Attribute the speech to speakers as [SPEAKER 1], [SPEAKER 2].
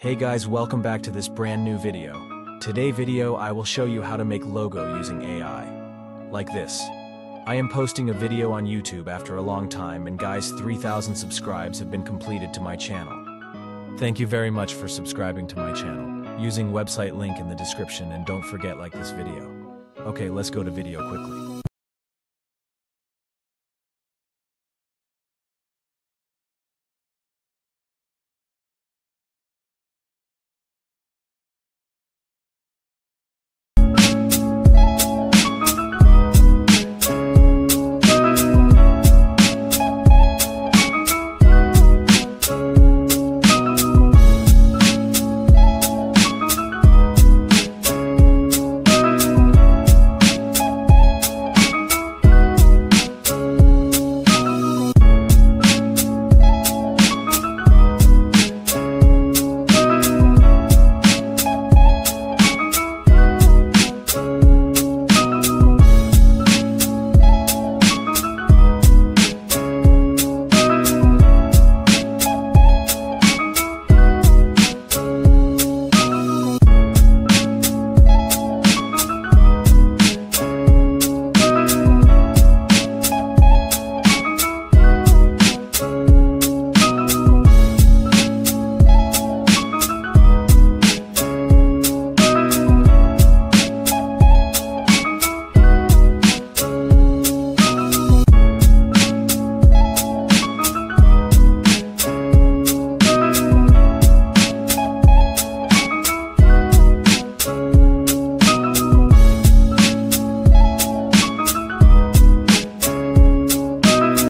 [SPEAKER 1] Hey guys, welcome back to this brand new video. Today video I will show you how to make logo using AI. Like this. I am posting a video on YouTube after a long time and guys 3000 subscribes have been completed to my channel. Thank you very much for subscribing to my channel. Using website link in the description and don't forget like this video. Okay, let's go to video quickly.